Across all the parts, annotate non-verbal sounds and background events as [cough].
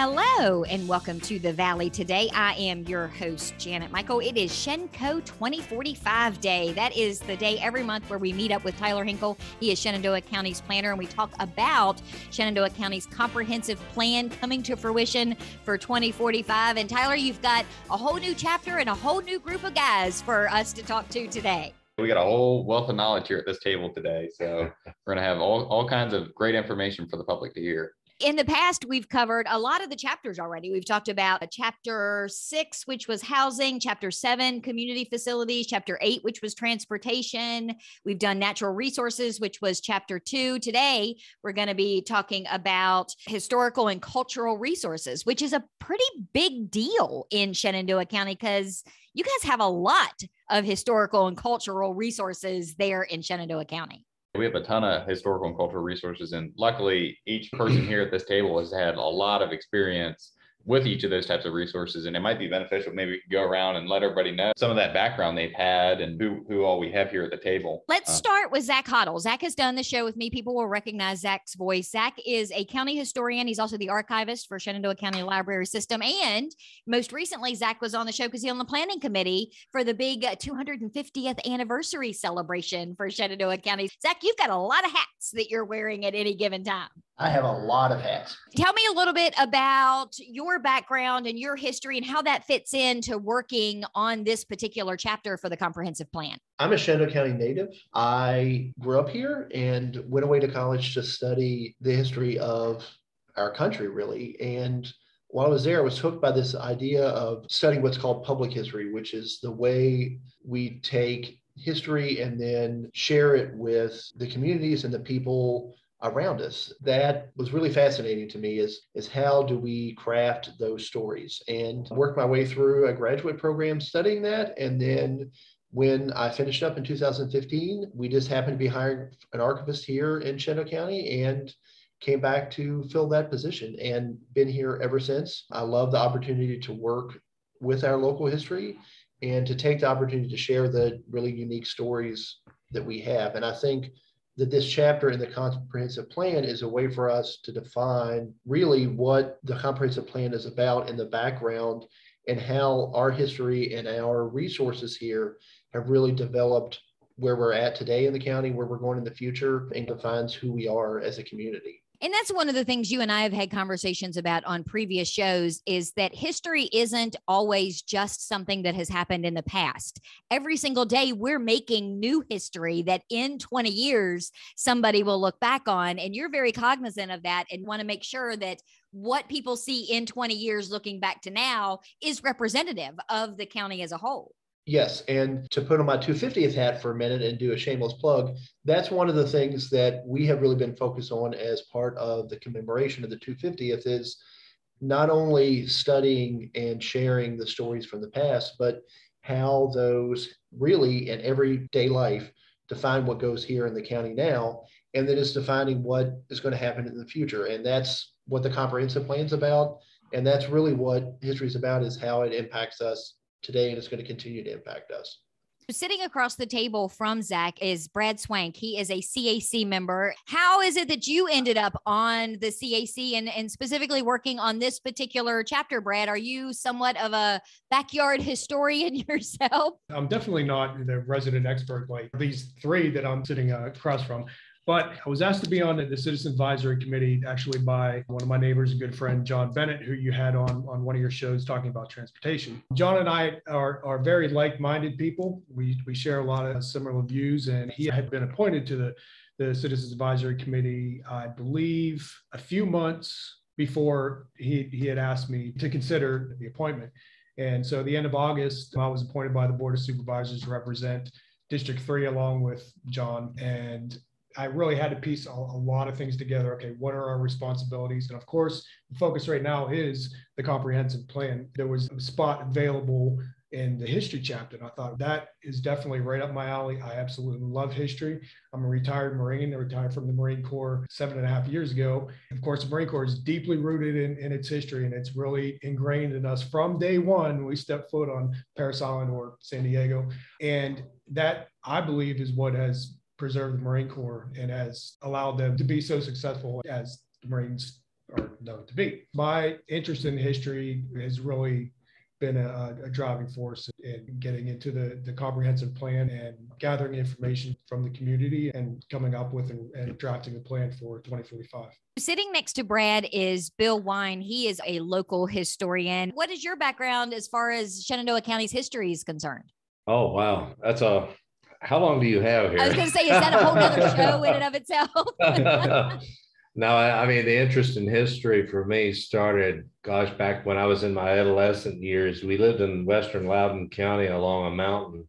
Hello and welcome to the Valley today. I am your host, Janet Michael. It is Shenco 2045 Day. That is the day every month where we meet up with Tyler Hinkle. He is Shenandoah County's planner, and we talk about Shenandoah County's comprehensive plan coming to fruition for 2045. And Tyler, you've got a whole new chapter and a whole new group of guys for us to talk to today. We got a whole wealth of knowledge here at this table today. So we're going to have all, all kinds of great information for the public to hear in the past, we've covered a lot of the chapters already. We've talked about uh, chapter six, which was housing, chapter seven, community facilities, chapter eight, which was transportation. We've done natural resources, which was chapter two. Today, we're going to be talking about historical and cultural resources, which is a pretty big deal in Shenandoah County because you guys have a lot of historical and cultural resources there in Shenandoah County. We have a ton of historical and cultural resources, and luckily, each person [clears throat] here at this table has had a lot of experience with each of those types of resources. And it might be beneficial. Maybe we could go around and let everybody know some of that background they've had and who, who all we have here at the table. Let's uh, start with Zach Hottel. Zach has done the show with me. People will recognize Zach's voice. Zach is a county historian. He's also the archivist for Shenandoah County Library System. And most recently, Zach was on the show because he's on the planning committee for the big 250th anniversary celebration for Shenandoah County. Zach, you've got a lot of hats that you're wearing at any given time. I have a lot of hats. Tell me a little bit about your background and your history and how that fits into working on this particular chapter for the comprehensive plan. I'm a Shenandoah County native. I grew up here and went away to college to study the history of our country, really. And while I was there, I was hooked by this idea of studying what's called public history, which is the way we take history and then share it with the communities and the people around us. That was really fascinating to me is, is how do we craft those stories and work my way through a graduate program studying that. And then when I finished up in 2015, we just happened to be hiring an archivist here in Shenandoah County and came back to fill that position and been here ever since. I love the opportunity to work with our local history and to take the opportunity to share the really unique stories that we have. And I think that this chapter in the comprehensive plan is a way for us to define really what the comprehensive plan is about in the background and how our history and our resources here have really developed where we're at today in the county, where we're going in the future, and defines who we are as a community. And that's one of the things you and I have had conversations about on previous shows is that history isn't always just something that has happened in the past. Every single day, we're making new history that in 20 years, somebody will look back on. And you're very cognizant of that and want to make sure that what people see in 20 years looking back to now is representative of the county as a whole. Yes. And to put on my 250th hat for a minute and do a shameless plug, that's one of the things that we have really been focused on as part of the commemoration of the 250th is not only studying and sharing the stories from the past, but how those really in everyday life define what goes here in the county now. And then it's defining what is going to happen in the future. And that's what the comprehensive plan is about. And that's really what history is about is how it impacts us today and it's going to continue to impact us. Sitting across the table from Zach is Brad Swank. He is a CAC member. How is it that you ended up on the CAC and, and specifically working on this particular chapter, Brad? Are you somewhat of a backyard [laughs] historian yourself? I'm definitely not the resident expert like these three that I'm sitting uh, across from. But I was asked to be on the Citizen Advisory Committee actually by one of my neighbors, a good friend, John Bennett, who you had on, on one of your shows talking about transportation. John and I are, are very like minded people. We, we share a lot of similar views, and he had been appointed to the, the Citizens Advisory Committee, I believe, a few months before he, he had asked me to consider the appointment. And so, the end of August, I was appointed by the Board of Supervisors to represent District 3 along with John. And I really had to piece a, a, lot of things together. Okay, what are our responsibilities? And of course, the focus right now is the comprehensive plan. There was a spot available in the history chapter. And I thought that is definitely right up my alley. I absolutely love history. I'm a retired Marine. I retired from the Marine Corps seven and a half years ago. Of course, the Marine Corps is deeply rooted in, in its history and it's really ingrained in us from day one we step foot on Parris Island or San Diego. And that I believe is what has preserved the Marine Corps and has allowed them to be so successful as the Marines are known to be. My interest in history has really been a, a, driving force in getting into the, the comprehensive plan and gathering information from the community and coming up with and, and, drafting a plan for 2045. Sitting next to Brad is Bill Wine. He is a local historian. What is your background as far as Shenandoah County's history is concerned? Oh, wow. That's a, how long do you have here? I was going to say, is that a whole other [laughs] show in and of itself? [laughs] No, I, I, mean, the interest in history for me started, gosh, back when I was in my adolescent years. We lived in Western Loudoun County along a mountain.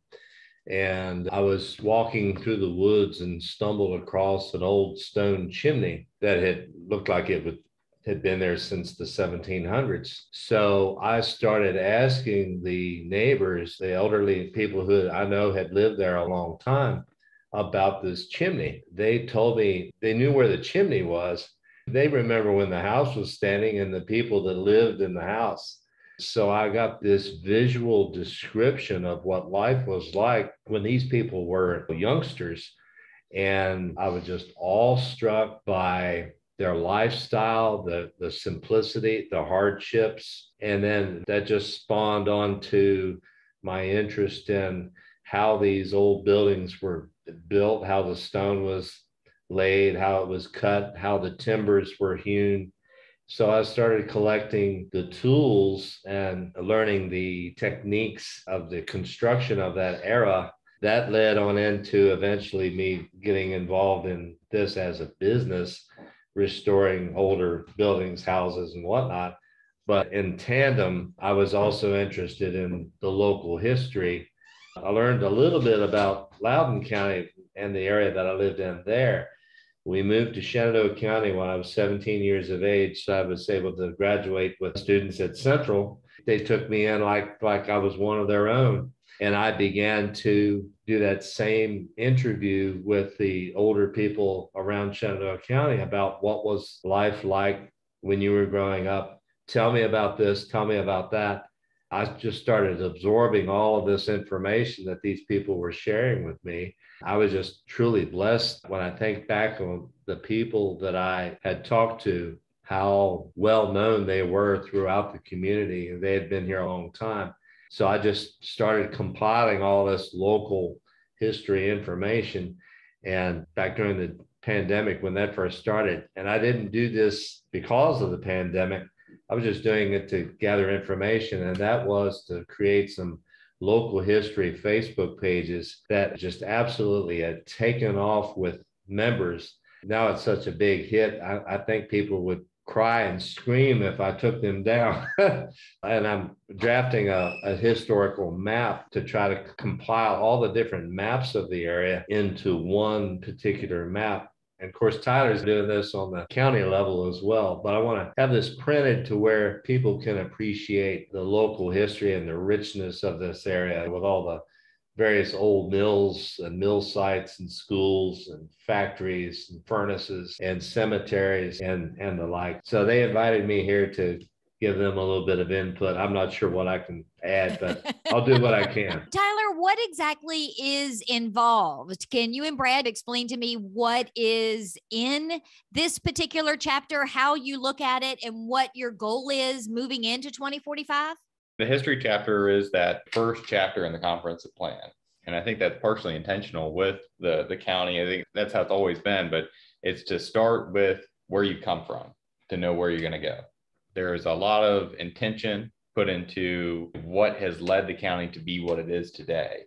And I was walking through the woods and stumbled across an old stone chimney that had looked like it would, had been there since the 1700s. So I started asking the neighbors, the elderly people who I know had lived there a long time, about this chimney. They told me they knew where the chimney was. They remember when the house was standing and the people that lived in the house. So I got this visual description of what life was like when these people were youngsters. And I was just awestruck by their lifestyle, the, the simplicity, the hardships. And then that just spawned onto my interest in how these old buildings were built, how the stone was laid, how it was cut, how the timbers were hewn. So I started collecting the tools and learning the techniques of the construction of that era. That led on into eventually me getting involved in this as a business, restoring older buildings, houses, and whatnot. But in tandem, I was also interested in the local history. I learned a little bit about Loudoun County and the area that I lived in there. We moved to Shenandoah County when I was 17 years of age. So I was able to graduate with students at Central. They took me in like, like I was one of their own. And I began to do that same interview with the older people around Shenandoah County about what was life like when you were growing up. Tell me about this, tell me about that. I just started absorbing all of this information that these people were sharing with me. I was just truly blessed when I think back on the people that I had talked to, how well known they were throughout the community. And they had been here a long time. So I just started compiling all this local history information. And back during the pandemic, when that first started, and I didn't do this because of the pandemic, I was just doing it to gather information. And that was to create some local history Facebook pages that just absolutely had taken off with members. Now it's such a big hit. I, I think people would cry and scream if I took them down. [laughs] and I'm drafting a, a, historical map to try to compile all the different maps of the area into one particular map and of course, Tyler's doing this on the county level as well. But I want to have this printed to where people can appreciate the local history and the richness of this area with all the various old mills and mill sites and schools and factories and furnaces and cemeteries and, and the like. So they invited me here to give them a little bit of input. I'm not sure what I can add, but [laughs] I'll do what I can. Tyler, what exactly is involved? Can you and Brad explain to me what is in this particular chapter, how you look at it, and what your goal is moving into 2045? The history chapter is that first chapter in the comprehensive plan. And I think that's partially intentional with the, the county. I think that's how it's always been, but it's to start with where you come from to know where you're going to go there's a lot of intention put into what has led the county to be what it is today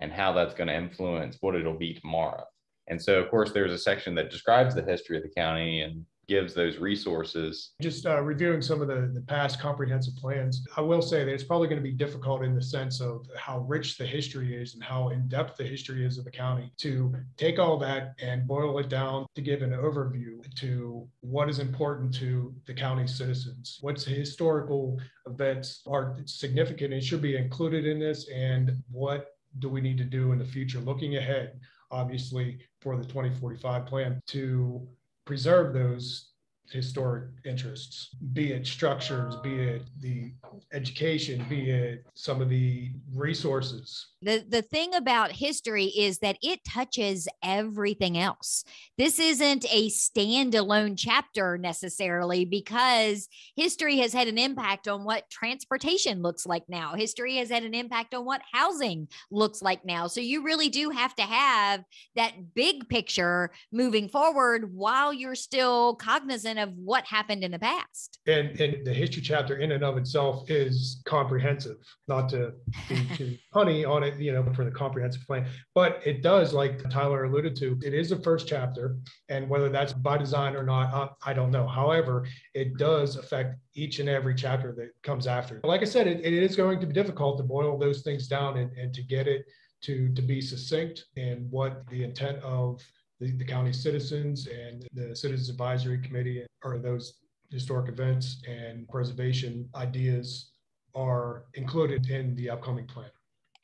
and how that's going to influence what it'll be tomorrow. And so, of course, there's a section that describes the history of the county and gives those resources. Just uh, reviewing some of the, the past comprehensive plans, I will say that it's probably going to be difficult in the sense of how rich the history is and how in depth the history is of the county to take all that and boil it down to give an overview to what is important to the county citizens. What's historical events are significant and should be included in this, and what do we need to do in the future, looking ahead, obviously, for the 2045 plan to preserve those historic interests, be it structures, be it the education, be it some of the resources. The, the thing about history is that it touches everything else. This isn't a standalone chapter necessarily because history has had an impact on what transportation looks like now. History has had an impact on what housing looks like now. So you really do have to have that big picture moving forward while you're still cognizant of what happened in the past. And, and the history chapter in and of itself is comprehensive, not to be too [laughs] punny on it, you know, for the comprehensive plan, but it does, like Tyler alluded to, it is the first chapter. And whether that's by design or not, uh, I don't know. However, it does affect each and every chapter that comes after. Like I said, it, it is going to be difficult to boil those things down and, and to get it to, to be succinct and what the intent of the, the county citizens and the Citizens Advisory Committee or those historic events and preservation ideas are included in the upcoming plan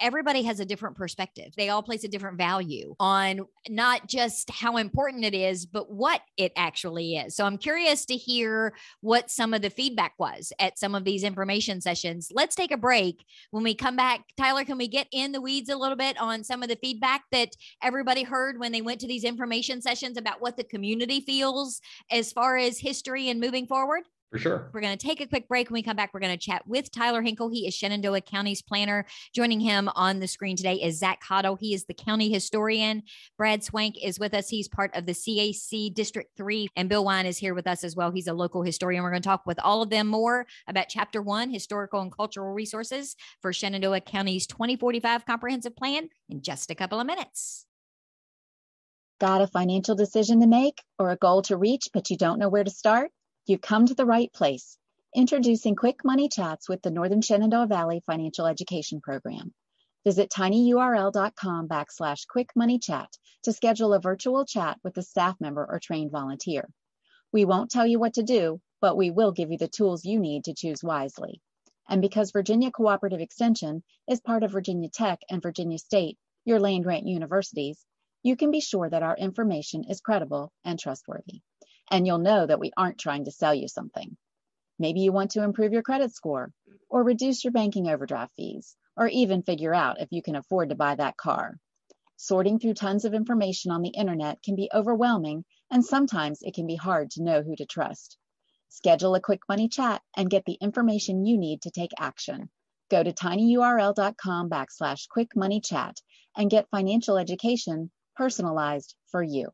everybody has a different perspective. They all place a different value on not just how important it is, but what it actually is. So I'm curious to hear what some of the feedback was at some of these information sessions. Let's take a break. When we come back, Tyler, can we get in the weeds a little bit on some of the feedback that everybody heard when they went to these information sessions about what the community feels as far as history and moving forward? For sure. We're going to take a quick break. When we come back, we're going to chat with Tyler Hinkle. He is Shenandoah County's planner. Joining him on the screen today is Zach Hottel. He is the county historian. Brad Swank is with us. He's part of the CAC District 3. And Bill Wine is here with us as well. He's a local historian. We're going to talk with all of them more about Chapter 1, Historical and Cultural Resources for Shenandoah County's 2045 Comprehensive Plan in just a couple of minutes. Got a financial decision to make or a goal to reach, but you don't know where to start? You've come to the right place. Introducing Quick Money Chats with the Northern Shenandoah Valley Financial Education Program. Visit tinyurl.com backslash quick money chat to schedule a virtual chat with a staff member or trained volunteer. We won't tell you what to do, but we will give you the tools you need to choose wisely. And because Virginia Cooperative Extension is part of Virginia Tech and Virginia State, your land grant universities, you can be sure that our information is credible and trustworthy and you'll know that we aren't trying to sell you something. Maybe you want to improve your credit score, or reduce your banking overdraft fees, or even figure out if you can afford to buy that car. Sorting through tons of information on the internet can be overwhelming, and sometimes it can be hard to know who to trust. Schedule a quick money chat and get the information you need to take action. Go to tinyurl.com backslash quick money chat and get financial education personalized for you.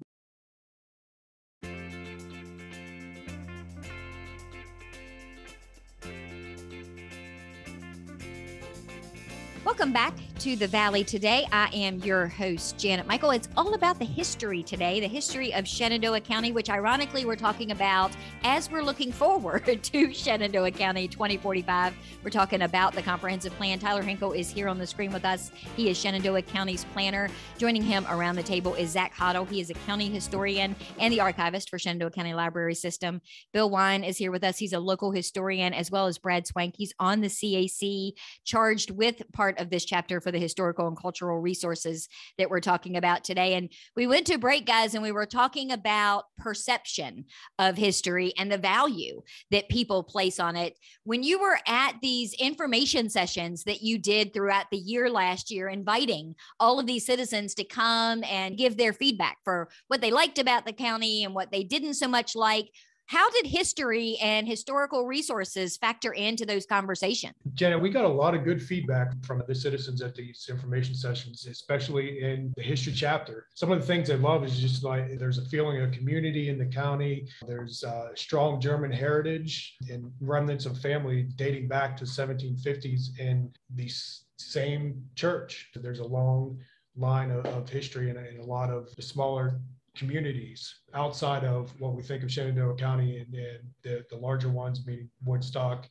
Welcome back to the Valley today. I am your host, Janet Michael. It's all about the history today, the history of Shenandoah County, which ironically we're talking about as we're looking [laughs] forward to Shenandoah County 2045. We're talking about the comprehensive plan. Tyler Hinkle is here on the screen with us. He is Shenandoah County's planner. Joining him around the table is Zach Hottel. He is a county historian and the archivist for Shenandoah County Library System. Bill Wine is here with us. He's a local historian, as well as Brad Swank. He's on the CAC, charged with part of this chapter for the historical and cultural resources that we're talking about today. And we went to break, guys, and we were talking about perception of history and the value that people place on it. When you were at these information sessions that you did throughout the year last year, inviting all of these citizens to come and give their feedback for what they liked about the county and what they didn't so much like, how did history and historical resources factor into those conversations? Jenna, we got a lot of good feedback from the citizens at these information sessions, especially in the history chapter. Some of the things I love is just like there's a feeling of community in the county. There's uh, strong German heritage and remnants of family dating back to 1750s in the same church. There's a long line of, of history and, and a lot of the smaller communities outside of what we think of Shenandoah County and, and the, the larger ones, meaning Woodstock,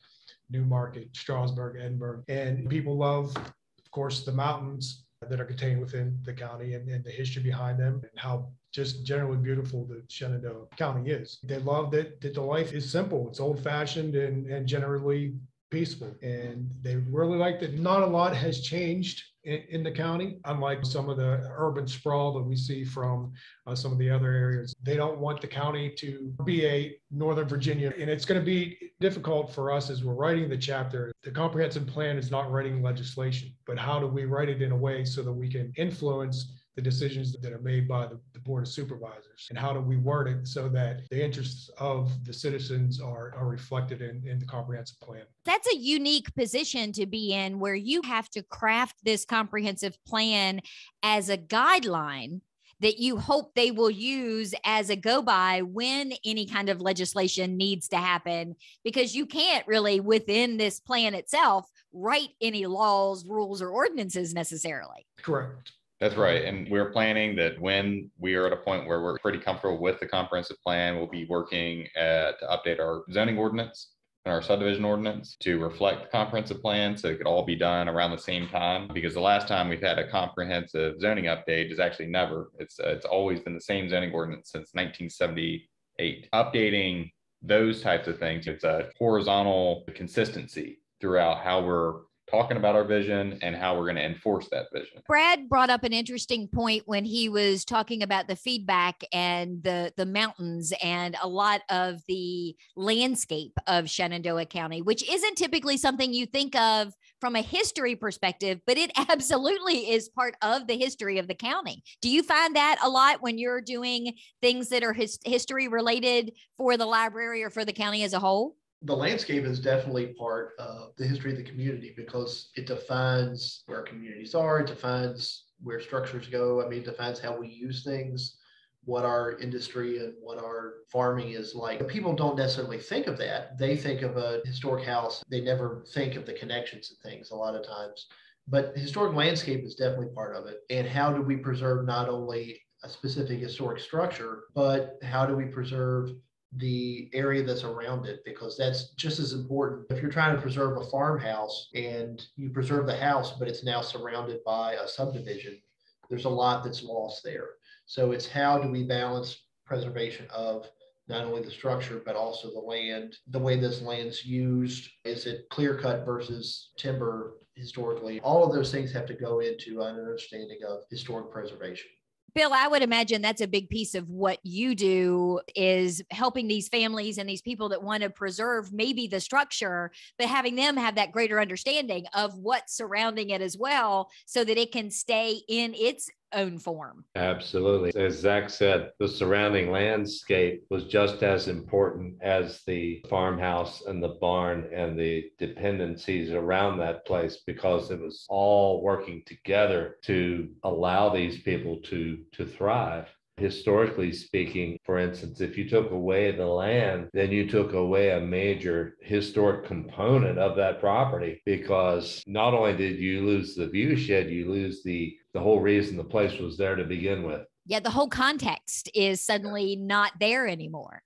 New Market, Strasburg, Edinburg. And people love, of course, the mountains that are contained within the county and, and the history behind them and how just generally beautiful the Shenandoah County is. They love that, that the life is simple, it's old fashioned and, and generally peaceful. And they really like that not a lot has changed in, the county, unlike some of the urban sprawl that we see from uh, some of the other areas. They don't want the county to be a Northern Virginia. And it's going to be difficult for us as we're writing the chapter. The comprehensive plan is not writing legislation, but how do we write it in a way so that we can influence the decisions that are made by the, the, board of supervisors and how do we word it so that the interests of the citizens are, are reflected in, in the comprehensive plan? That's a unique position to be in where you have to craft this comprehensive plan as a guideline that you hope they will use as a go by when any kind of legislation needs to happen because you can't really within this plan itself write any laws rules or ordinances necessarily. Correct that's right. And we're planning that when we are at a point where we're pretty comfortable with the comprehensive plan, we'll be working at, to update our zoning ordinance and our subdivision ordinance to reflect the comprehensive plan. So it could all be done around the same time because the last time we've had a comprehensive zoning update is actually never. It's, uh, it's always been the same zoning ordinance since 1978. Updating those types of things, it's a horizontal consistency throughout how we're talking about our vision and how we're going to enforce that vision. Brad brought up an interesting point when he was talking about the feedback and the the mountains and a lot of the landscape of Shenandoah County, which isn't typically something you think of from a history perspective, but it [laughs] absolutely is part of the history of the county. Do you find that a lot when you're doing things that are his, history related for the library or for the county as a whole? The landscape is definitely part of the history of the community because it defines where communities are, it defines where structures go. I mean, it defines how we use things, what our industry and what our farming is like. People don't necessarily think of that. They think of a historic house, they never think of the connections and things a lot of times. But historic landscape is definitely part of it. And how do we preserve not only a specific historic structure, but how do we preserve the area that's around it because that's just as important. If you're trying to preserve a farmhouse and you preserve the house, but it's now surrounded by a subdivision, there's a lot that's lost there. So it's how do we balance preservation of not only the structure, but also the land, the way this land's used. Is it clear cut versus timber historically? All of those things have to go into an understanding of historic preservation. Bill, I would imagine that's a big piece of what you do is helping these families and these people that want to preserve maybe the structure, but having them have that greater understanding of what's surrounding it as well so that it can stay in its own form. Absolutely. As Zach said, the surrounding landscape was just as important as the farmhouse and the barn and the dependencies around that place because it was all working together to allow these people to, to thrive historically speaking, for instance, if you took away the land, then you took away a major historic component of that property because not only did you lose the view shed, you lose the the whole reason the place was there to begin with. Yeah, the whole context is suddenly not there anymore.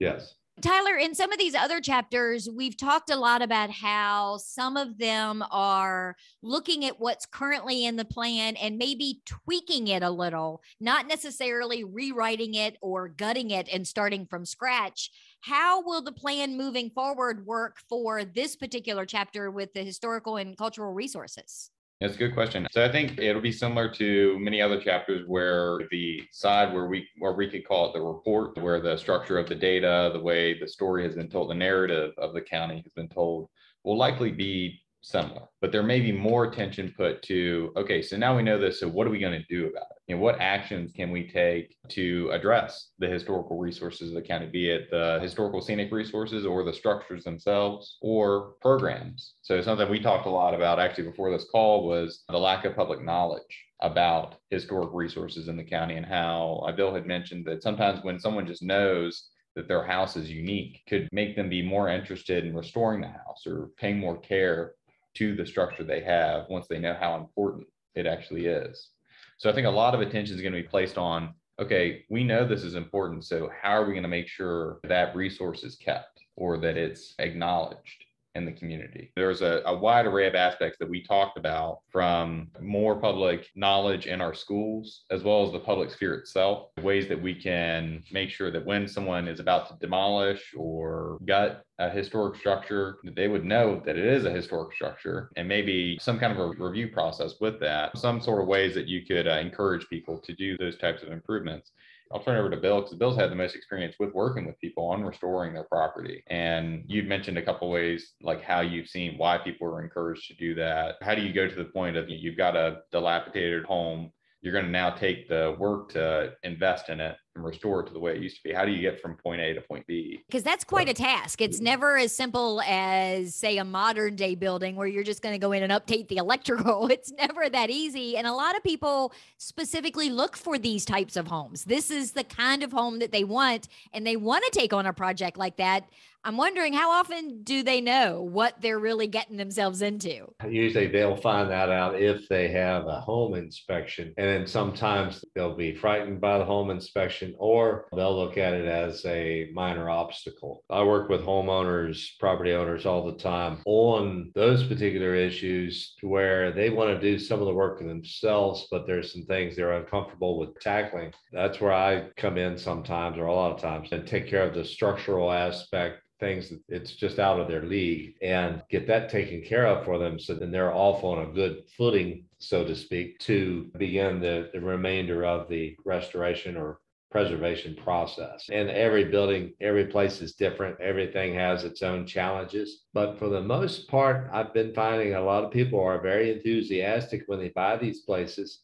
Yes. Tyler, in some of these other chapters, we've talked a lot about how some of them are looking at what's currently in the plan and maybe tweaking it a little, not necessarily rewriting it or gutting it and starting from scratch. How will the plan moving forward work for this particular chapter with the historical and cultural resources? That's a good question. So I think it'll be similar to many other chapters where the side where we where we could call it the report, where the structure of the data, the way the story has been told, the narrative of the county has been told, will likely be similar, but there may be more attention put to, okay, so now we know this. So what are we going to do about it? You know, what actions can we take to address the historical resources of the county, be it the historical scenic resources or the structures themselves or programs? So something we talked a lot about actually before this call was the lack of public knowledge about historic resources in the county and how uh, Bill had mentioned that sometimes when someone just knows that their house is unique could make them be more interested in restoring the house or paying more care to the structure they have once they know how important it actually is. So I think a lot of attention is going to be placed on okay, we know this is important. So how are we going to make sure that resource is kept or that it's acknowledged? In the community. There's a, a, wide array of aspects that we talked about from more public knowledge in our schools, as well as the public sphere itself, ways that we can make sure that when someone is about to demolish or gut a historic structure, that they would know that it is a historic structure and maybe some kind of a review process with that, some sort of ways that you could uh, encourage people to do those types of improvements. I'll turn it over to Bill because Bill's had the most experience with working with people on restoring their property. And you've mentioned a couple ways, like how you've seen why people are encouraged to do that. How do you go to the point of you've got a dilapidated home? You're going to now take the work to invest in it and restore it to the way it used to be? How do you get from point A to point B? Because that's quite a task. It's mm-hmm. never as simple as, say, a modern day building where you're just going to go in and update the [laughs] electrical. It's never that easy. And a lot of people specifically look for these types of homes. This is the kind of home that they want, and they want to take on a project like that. I'm wondering how often do they know what they're really getting themselves into? Usually they'll find that out if they have a home inspection. And then sometimes they'll be frightened by the home inspection or they'll look at it as a minor obstacle. I work with homeowners, property owners all the time on those particular issues where they want to do some of the work themselves, but there's some things they're uncomfortable with tackling. That's where I come in sometimes or a lot of times and take care of the structural aspect things it's just out of their league and get that taken care of for them so then they're off on a good footing so to speak to begin the, the remainder of the restoration or preservation process. And every building every place is different. Everything has its own challenges. But for the most part i've been finding a lot of people are very enthusiastic when they buy these places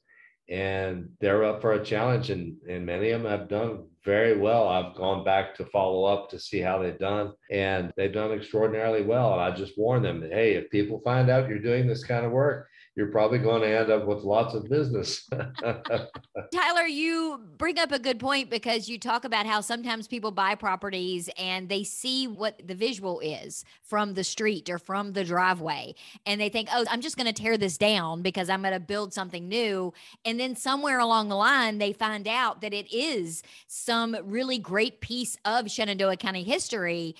and they're up for a challenge and, and many of them have done very well. I've gone back to follow up to see how they've done and they've done extraordinarily well and i just warn them hey if people find out you're doing this kind of work you're probably going to end up with lots of business. [laughs] Tyler, you bring up a good point because you talk about how sometimes people buy properties and they see what the visual is from the street or from the driveway. And they think, oh, I'm just going to tear this down because I'm going to build something new. And then somewhere along the line, they find out that it is some really great piece of Shenandoah County history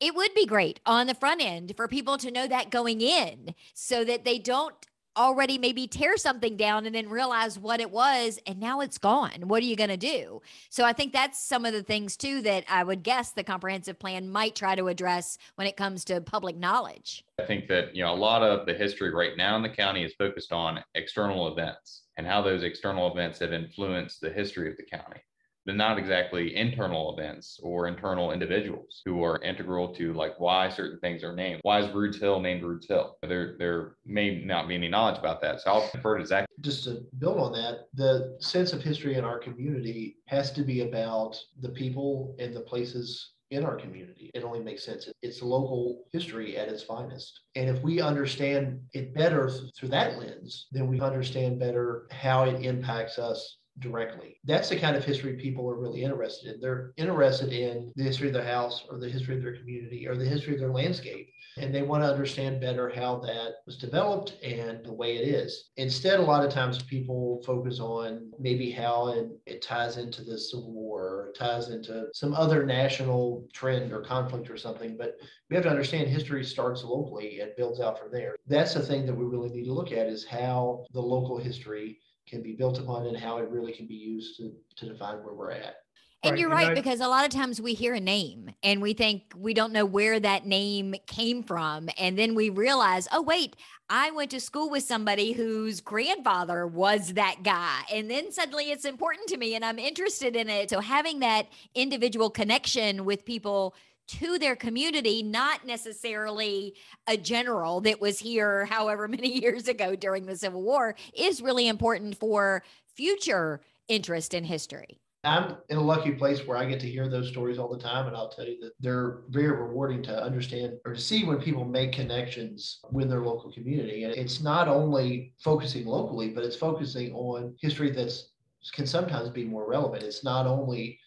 it would be great on the front end for people to know that going in so that they don't already maybe tear something down and then realize what it was and now it's gone. What are you going to do? So i think that's some of the things too that i would guess the comprehensive plan might try to address when it comes to public knowledge. I think that you know a lot of the history right now in the county is focused on external events and how those external events have influenced the history of the county but not exactly internal events or internal individuals who are integral to like why certain things are named. Why is Rude's Hill named Rude's Hill? There, there may not be any knowledge about that. So I'll defer to Zach. Just to build on that, the sense of history in our community has to be about the people and the places in our community. It only makes sense. It's local history at its finest. And if we understand it better through that lens, then we understand better how it impacts us directly. That's the kind of history people are really interested in. They're interested in the history of their house or the history of their community or the history of their landscape. And they want to understand better how that was developed and the way it is. Instead, a lot of times people focus on maybe how it, it ties into the Civil War or ties into some other national trend or conflict or something. But we have to understand history starts locally and builds out from there. That's the thing that we really need to look at is how the local history can be built upon and how it really can be used to, to define where we're at. And right. you're right, because a lot of times we hear a name and we think we don't know where that name came from. And then we realize, oh, wait, I went to school with somebody whose grandfather was that guy. And then suddenly it's important to me and I'm interested in it. So having that individual connection with people to their community, not necessarily a general that was here however [laughs] many years ago during the Civil War, is really important for future interest in history. I'm in a lucky place where I get to hear those stories all the time. And I'll tell you that they're very rewarding to understand or to see when people make connections with their local community. And it's not only focusing locally, but it's focusing on history that's can sometimes be more relevant. It's not only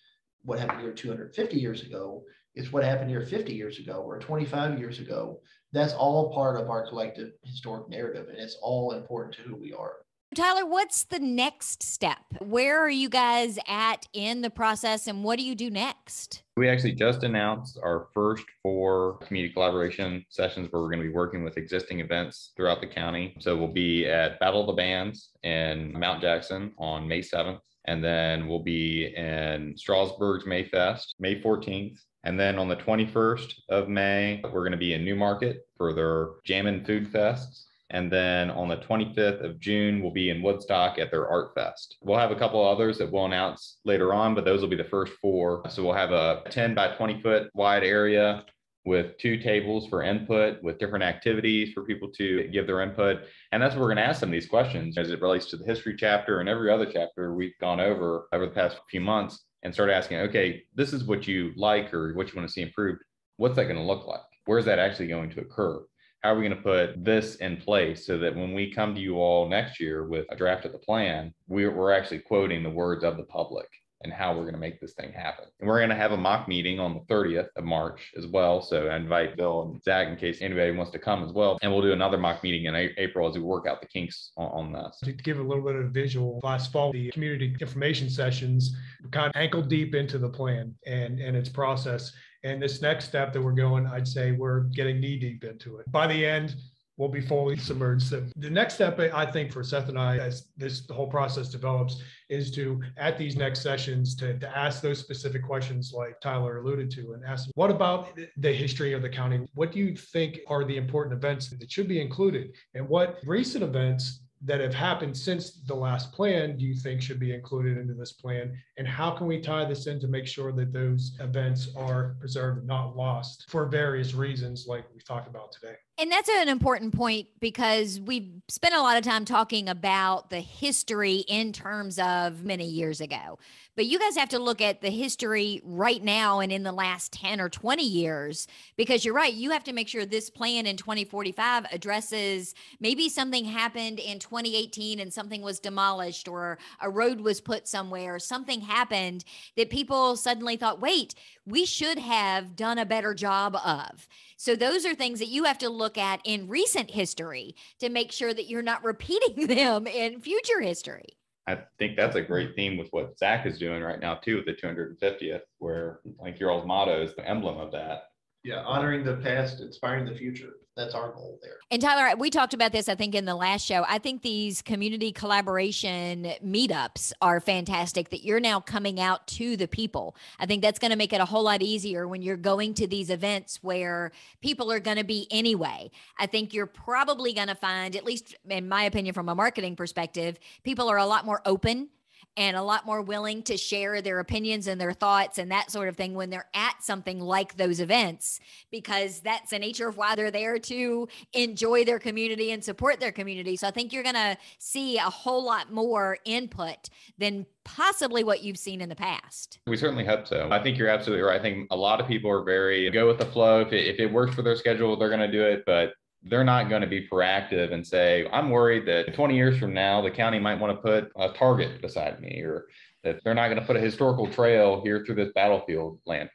what happened here 250 years ago, is what happened here 50 years ago or 25 years ago. That's all part of our collective historic narrative, and it's all important to who we are. Tyler, what's the next step? Where are you guys at in the process, and what do you do next? We actually just announced our first four community collaboration sessions where we're going to be working with existing events throughout the county. So we'll be at Battle of the Bands in Mount Jackson on May 7th. And then we'll be in Strasburg's Mayfest, May 14th, And then on the 21st of May, we're going to be in New Market for their Jammin' Food Fests. And then on the 25th of June, we'll be in Woodstock at their Art Fest. We'll have a couple others that we'll announce later on, but those will be the first four. So we'll have a 10 by 20 foot wide area with two tables for input with different activities for people to give their input. And that's what we're going to ask them these questions as it relates to the history chapter and every other chapter we've gone over over the past few months and start asking, okay, this is what you like or what you want to see improved. What's that going to look like? Where's that actually going to occur? How are we going to put this in place so that when we come to you all next year with a draft of the plan, we're, actually quoting the words of the public and how we're going to make this thing happen. And we're going to have a mock meeting on the 30th of March as well. So I invite Bill and Zach in case anybody wants to come as well. And we'll do another mock meeting in April as we work out the kinks on, on this. To give a little bit of visual, last fall, the community information sessions kind of ankle deep into the plan and, and its process. And this next step that we're going, I'd say we're getting knee deep into it. By the end, will be fully submerged. So the next step, I think, for Seth and I, as this whole process develops, is to at these next sessions to, to ask those specific questions, like Tyler alluded to, and ask what about the history of the county? What do you think are the important events that should be included, and what recent events that have happened since the last plan do you think should be included into this plan? And how can we tie this in to make sure that those events are preserved, not lost for various reasons, like we talked about today? And that's an important point because we've spent a lot of time talking about the history in terms of many years ago. But you guys have to look at the history right now and in the last 10 or 20 years because you're right. You have to make sure this plan in 2045 addresses maybe something happened in 2018 and something was demolished or a road was put somewhere, something happened that people suddenly thought, wait, we should have done a better job of. So those are things that you have to look at in recent history to make sure that you're not repeating [laughs] them in future history. I think that's a great theme with what Zach is doing right now too with the 250th, where like your old motto is the emblem of that. Yeah, honoring the past, inspiring the future that's our goal there. And Tyler, we talked about this, I think, in the last show. I think these community collaboration meetups are fantastic that you're now coming out to the people. I think that's going to make it a whole lot easier when you're going to these events where people are going to be anyway. I think you're probably going to find, at least in my opinion, from a marketing perspective, people are a lot more open and a lot more willing to share their opinions and their thoughts and that sort of thing when they're at something like those events, because that's the nature of why they're there to enjoy their community and support their community. So I think you're going to see a whole lot more input than possibly what you've seen in the past. We certainly hope so. I think you're absolutely right. I think a lot of people are very go with the flow. If it, if it works for their schedule, they're going to do it. But they're not going to be proactive and say, I'm worried that 20 years from now, the county might want to put a target beside me, or that they're not going to put a historical trail here through this battlefield land.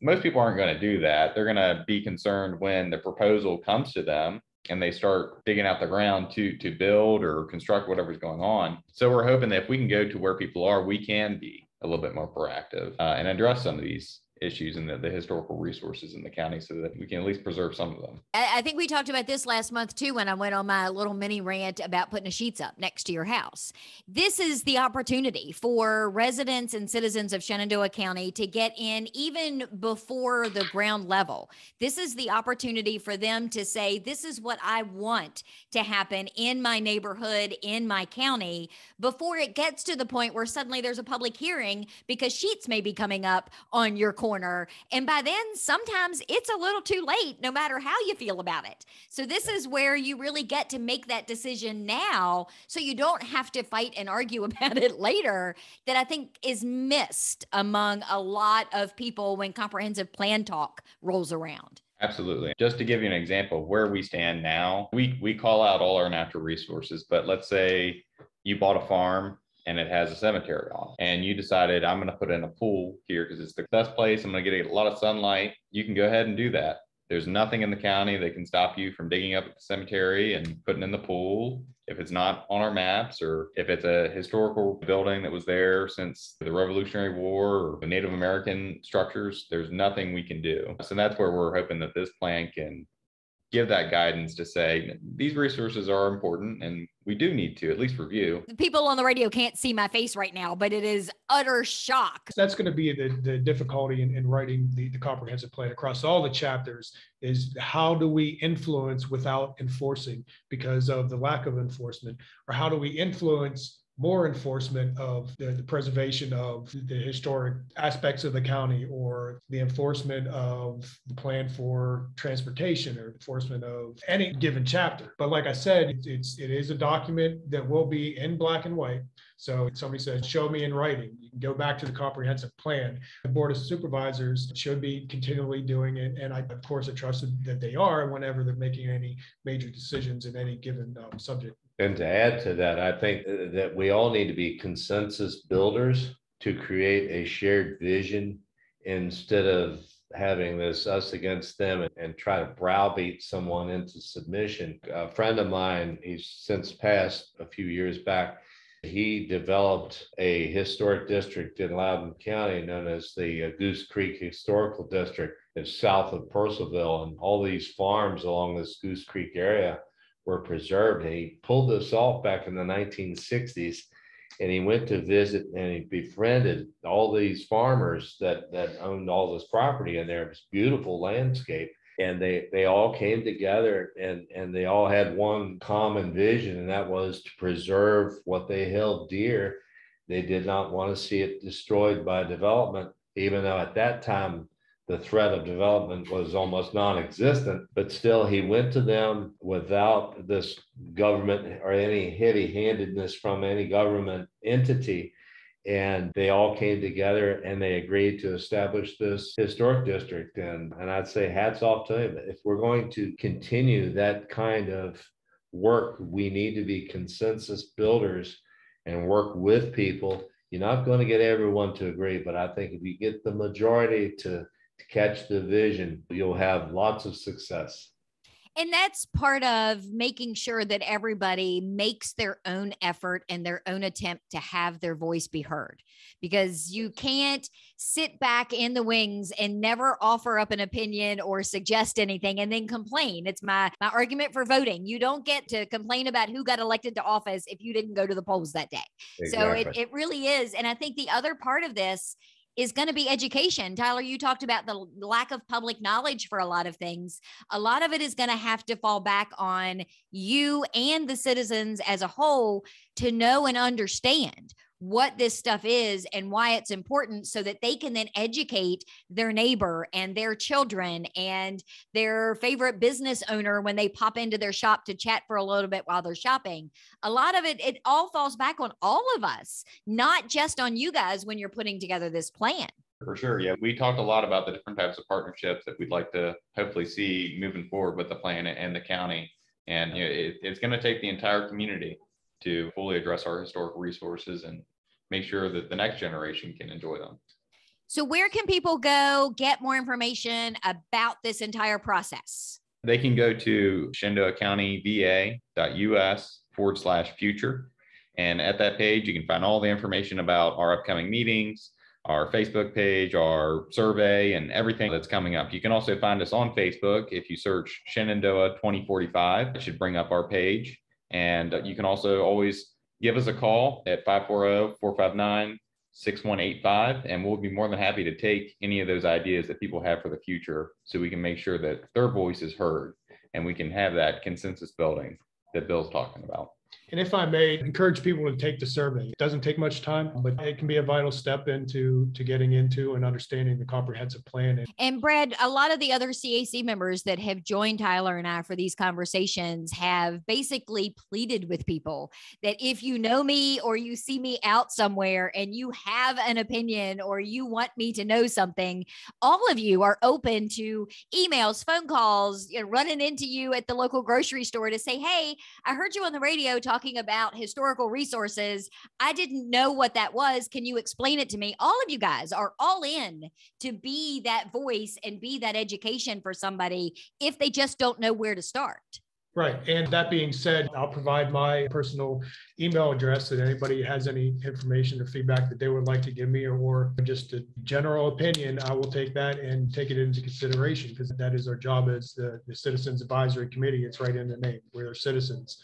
Most people aren't going to do that. They're going to be concerned when the proposal comes to them and they start digging out the ground to to build or construct whatever's going on. So we're hoping that if we can go to where people are, we can be a little bit more proactive uh, and address some of these issues and the, the, historical resources in the county so that we can at least preserve some of them. I, think we talked about this last month too when I went on my little mini rant about putting a Sheetz up next to your house. This is the opportunity for residents and citizens of Shenandoah County to get in even before the ground level. This is the opportunity for them to say, This is what I want to happen in my neighborhood, in my county, before it gets to the point where suddenly there's a public hearing because Sheetz may be coming up on your. And by then, sometimes it's a little too late, no matter how you feel about it. So, this is where you really get to make that decision now so you don't have to fight and argue [laughs] about it later. That I think is missed among a lot of people when comprehensive plan talk rolls around. Absolutely. Just to give you an example of where we stand now, we we call out all our natural resources, but let's say you bought a farm and it has a cemetery on it. And you decided I'm going to put in a pool here because it's the best place. I'm going to get a lot of sunlight. You can go ahead and do that. There's nothing in the county that can stop you from digging up the cemetery and putting in the pool if it's not on our maps or if it's a historical building that was there since the Revolutionary War or the Native American structures. There's nothing we can do. So that's where we're hoping that this plan can give that guidance to say these resources are important and we do need to at least review. The people on the radio can't see my face right now, but it is utter shock. That's going to be the, the difficulty in, in writing the, the comprehensive plan across all the chapters is how do we influence without enforcing because of the lack of enforcement or how do we influence more enforcement of the, the, preservation of the historic aspects of the county or the enforcement of the plan for transportation or enforcement of any given chapter. But like I said, it's it is a document that will be in black and white. So somebody says, show me in writing. You can go back to the comprehensive plan. The Board of Supervisors should be continually doing it. And I, of course, I trust that they are whenever they're making any major decisions in any given um, subject and to add to that, I think that we all need to be consensus builders to create a shared vision instead of having this us against them and, and, try to browbeat someone into submission. A friend of mine, he's since passed a few years back, he developed a historic district in Loudoun County known as the uh, Goose Creek Historical District. It's south of Purcellville, and all these farms along this Goose Creek area were preserved. And he pulled this off back in the 1960s. And he went to visit and he befriended all these farmers that, that owned all this property and there. was beautiful landscape. And they, they all came together and, and they all had one common vision, and that was to preserve what they held dear. They did not want to see it destroyed by development, even though at that time the threat of development was almost non-existent but still he went to them without this government or any heavy-handedness from any government entity. And they all came together and they agreed to establish this historic district. And and I'd say hats off to him. If we're going to continue that kind of work we need to be consensus builders and work with people. You're not going to get everyone to agree but I think if you get the majority to to catch the vision, you'll have lots of success. And that's part of making sure that everybody makes their own effort and their own attempt to have their voice be heard. Because you can't sit back in the wings and never offer up an opinion or suggest anything and then complain. It's my my argument for voting. You don't get to complain about who got elected to office if you didn't go to the polls that day. Exactly. So it, it really is. And I think the other part of this is going to be education. Tyler, you talked about the lack of public knowledge for a lot of things. A lot of it is going to have to fall back on you and the citizens as a whole to know and understand what this stuff is and why it's important so that they can then educate their neighbor and their children and their favorite business owner when they pop into their shop to chat for a little bit while they're shopping. A lot of it, it all falls back on all of us, not just on you guys when you're putting together this plan. For sure. Yeah. We talked a lot about the different types of partnerships that we'd like to hopefully see moving forward with the plan and the county. And you know, it, it's going to take the entire community to fully address our historical resources and make sure that the next generation can enjoy them. So, where can people go get more information about this entire process? They can go to shenandoah County VA.us forward slash future. And at that page, you can find all the information about our upcoming meetings, our Facebook page, our survey, and everything that's coming up. You can also find us on Facebook. If you search Shenandoah 2045, it should bring up our page. And uh, you can also always give us a call at 540-459-6185 and we'll be more than happy to take any of those ideas that people have for the future so we can make sure that their voice is heard and we can have that consensus building that Bill's talking about. And if I may encourage people to take the survey, it doesn't take much time, but it can be a vital step into to getting into and understanding the comprehensive plan. And Brad, a lot of the other CAC members that have joined Tyler and I for these conversations have basically pleaded with people that if you know me or you see me out somewhere and you have an opinion or you want me to know something, all of you are open to emails, phone calls, you know, running into you at the local grocery store to say, "Hey, I heard you on the radio talking talking about historical resources. I didn't know what that was. Can you explain it to me? All of you guys are all in to be that voice and be that education for somebody if they just don't know where to start. Right. And that being said, I'll provide my personal email address that anybody has any information or feedback that they would like to give me or just a general opinion, I will take that and take it into consideration because that is our job as the, the Citizens Advisory Committee. It's right in the name. We're citizens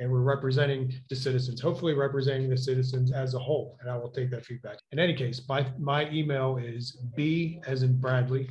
and we're representing the citizens, hopefully representing the citizens as a whole. And I will take that feedback. In any case, my, my email is B as in Bradley,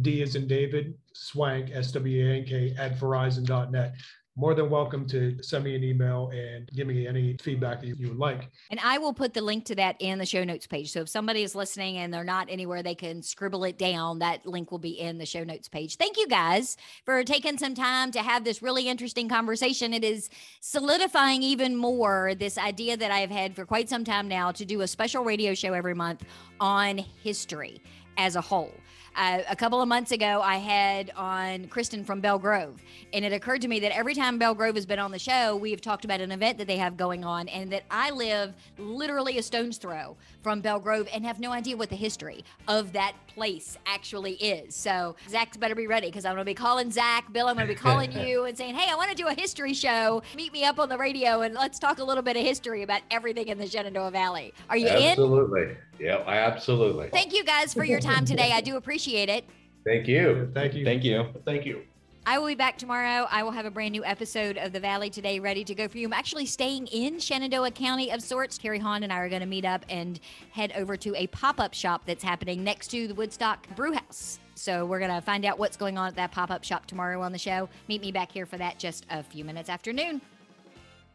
D as in David, Swank, S-W-A-N-K at verizon.net. More than welcome to send me an email and give me any feedback that you would like. And I will put the link to that in the show notes page. So if somebody is listening and they're not anywhere they can scribble it down, that link will be in the show notes page. Thank you guys for taking some time to have this really interesting conversation. It is solidifying even more this idea that I've had for quite some time now to do a special radio show every month on history as a whole. Uh, a couple of months ago, I had on Kristen from Belle Grove, and it occurred to me that every time Belle Grove has been on the show, we have talked about an event that they have going on, and that I live literally a stone's throw from Belle Grove and have no idea what the history of that place actually is. So Zach's better be ready because I'm going to be calling Zach, Bill. I'm going to be calling [laughs] you and saying, "Hey, I want to do a history show. Meet me up on the radio and let's talk a little bit of history about everything in the Shenandoah Valley." Are you absolutely. in? Absolutely. Yeah, absolutely. Thank you guys for your time today. I do appreciate it. Thank you. Thank you. Thank you. Thank you. I will be back tomorrow. I will have a brand new episode of The Valley Today ready to go for you. I'm actually staying in Shenandoah County of sorts. Carrie Hahn and I are going to meet up and head over to a pop up shop that's happening next to the Woodstock Brew House. So we're going to find out what's going on at that pop up shop tomorrow on the show. Meet me back here for that just a few minutes after noon.